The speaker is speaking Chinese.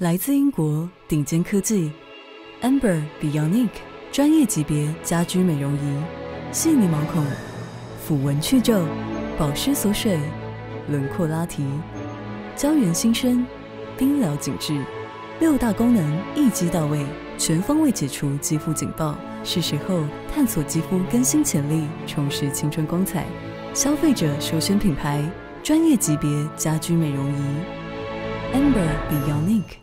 来自英国顶尖科技，Amber Bionic 专业级别家居美容仪，细腻毛孔，抚纹去皱，保湿锁水，轮廓拉提，胶原新生，冰疗紧致，六大功能一击到位，全方位解除肌肤警报。是时候探索肌肤更新潜力，重拾青春光彩。消费者首选品牌，专业级别家居美容仪。Amber Bionic。